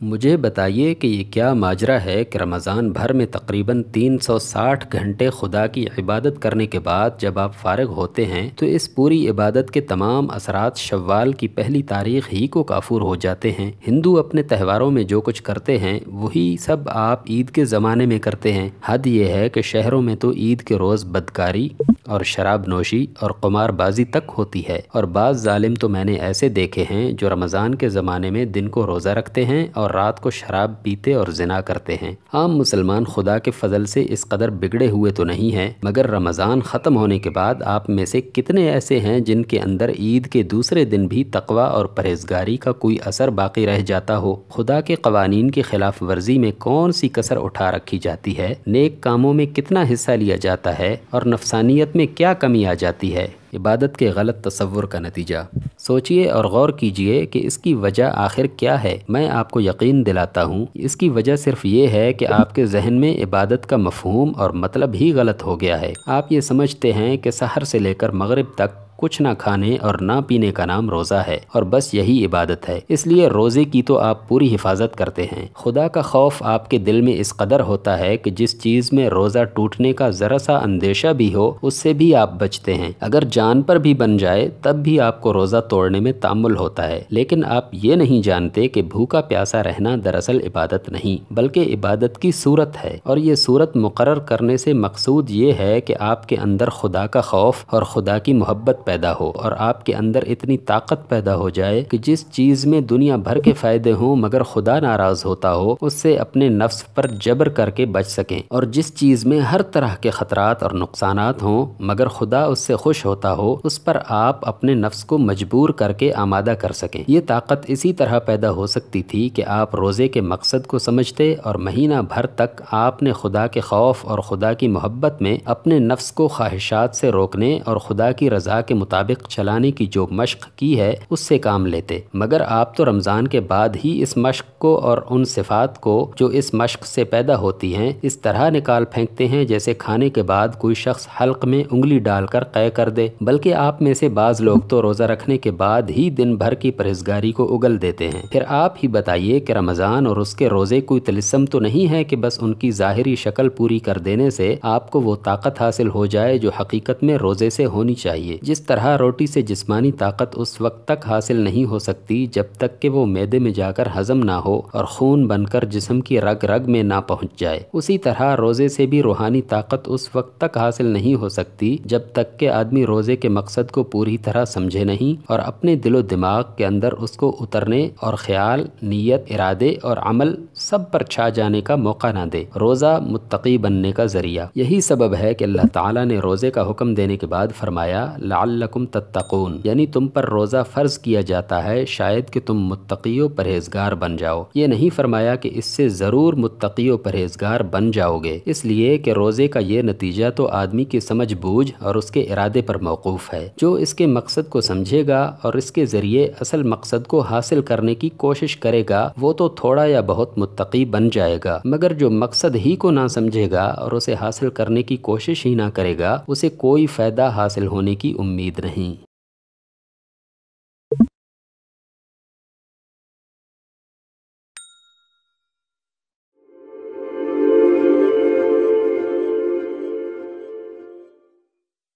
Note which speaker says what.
Speaker 1: मुझे बताइए कि ये क्या माजरा है कि रमज़ान भर में तकरीबन 360 घंटे खुदा की इबादत करने के बाद जब आप फारग होते हैं तो इस पूरी इबादत के तमाम असरात शव्वाल की पहली तारीख ही को काफूर हो जाते हैं। हिंदू अपने त्यौहारों में जो कुछ करते हैं, वही सब आप ईद के ज़माने में करते हैं। हद ये है कि शहरों में तो ईद के रोज़ बदकारी और शराब नोशी और कुमारबाजी तक होती है। और बाज़ ालिम तो मैंने ऐसे देखे हैं जो रमज़ान के ज़माने में दिन को रोज़ा रखते हैं और और रात को शराब पीते और जिना करते हैं। आम मुसलमान खुदा के फजल से इस कदर बिगड़े हुए तो नहीं हैं, मगर रमज़ान ख़त्म होने के बाद आप में से कितने ऐसे हैं जिनके अंदर ईद के दूसरे दिन भी तकवा और परहेजगारी का कोई असर बाकी रह जाता हो? खुदा के कवानीन की खिलाफ वर्जी में कौन सी कसर उठा रखी जाती है? नेक कामों में कितना हिस्सा लिया जाता है? और नफसानियत में क्या कमी आ जाती है? इबादत के गलत तस्वुर का नतीजा। सोचिए और गौर कीजिए कि इसकी वजह आखिर क्या है। मैं आपको यकीन दिलाता हूँ, इसकी वजह सिर्फ़ ये है कि आपके जहन में इबादत का मफहूम और मतलब ही गलत हो गया है। आप ये समझते हैं कि सहर से लेकर मगरब तक कुछ ना खाने और ना पीने का नाम रोज़ा है और बस यही इबादत है। इसलिए रोज़े की तो आप पूरी हिफाजत करते हैं। खुदा का खौफ आपके दिल में इस कदर होता है कि जिस चीज़ में रोज़ा टूटने का ज़रा सा अंदेशा भी हो, उससे भी आप बचते हैं। अगर जान पर भी बन जाए, तब भी आपको रोज़ा तोड़ने में तामुल होता है। लेकिन आप ये नहीं जानते कि भूखा प्यासा रहना दरअसल इबादत नहीं, बल्कि इबादत की सूरत है। और ये सूरत मुकर करने से मकसूद ये है कि आपके अंदर खुदा का खौफ और खुदा की मोहब्बत पैदा हो और आपके अंदर इतनी ताकत पैदा हो जाए कि जिस चीज़ में दुनिया भर के फ़ायदे हों, मगर खुदा नाराज़ होता हो, उससे अपने नफ्स पर जबर करके बच सकें। और जिस चीज़ में हर तरह के ख़तरात और नुकसान हों, मगर खुदा उससे खुश होता हो, उस पर आप अपने नफ्स को मजबूर करके आमादा कर सकें। ये ताकत इसी तरह पैदा हो सकती थी कि आप रोज़े के मकसद को समझते और महीना भर तक आपने खुदा के खौफ और खुदा की मोहब्बत में अपने नफ्स को ख्वाहिशात से रोकने और खुदा की रज़ा के मुताबिक चलाने की जो मश्क की है, उससे काम लेते। मगर आप तो रमज़ान के बाद ही इस मश्क को और उन सिफात को, जो इस मश्क से पैदा होती हैं, इस तरह निकाल फेंकते हैं, जैसे खाने के बाद कोई शख्स हल्क में उंगली डालकर कै कर दे। बल्कि आप में से बाज़ लोग तो रोज़ा रखने के बाद ही दिन भर की परहेजगारी को उगल देते हैं। फिर आप ही बताइए कि रमज़ान और उसके रोज़े कोई तलिसम तो नहीं है कि बस उनकी ज़ाहरी शक्ल पूरी कर देने से आपको वो ताकत हासिल हो जाए, जो हकीकत में रोज़े से होनी चाहिए। जिस तरह रोटी से जिस्मानी ताकत उस वक्त तक हासिल नहीं हो सकती, जब तक कि वो मैदे में जाकर हजम ना हो और खून बनकर जिस्म की रग रग में ना पहुँच जाए। उसी तरह रोज़े से भी रूहानी ताकत उस वक्त तक हासिल नहीं हो सकती, जब तक के आदमी रोज़े के मकसद को पूरी तरह समझे नहीं और अपने दिलो दिमाग के अंदर उसको उतरने और ख्याल, नीयत, इरादे और अमल सब पर छा जाने का मौका ना दे। रोज़ा मुत्तकी बनने का ज़रिया। यही सबब है कि अल्लाह ताला ने रोज़े का हुक्म देने के बाद फरमाया लाकुम तत्तकून, यानी तुम पर रोज़ा फ़र्ज़ किया जाता है, शायद कि तुम मुत्तकीो परहेजगार बन जाओ। ये नहीं फरमाया कि इससे ज़रूर मुत्तकीो परहेजगार बन जाओगे। इसलिए कि रोज़े का ये नतीजा तो आदमी की समझ बूझ और उसके इरादे पर मौकूफ़ है। जो इसके मकसद को समझेगा और इसके ज़रिए असल मकसद को हासिल करने की कोशिश करेगा, वो तो थोड़ा या बहुत मुत्तकी बन जाएगा। मगर जो मकसद ही को ना समझेगा और उसे हासिल करने की कोशिश ही ना करेगा, उसे कोई फ़ायदा हासिल होने की उम्मीद नहीं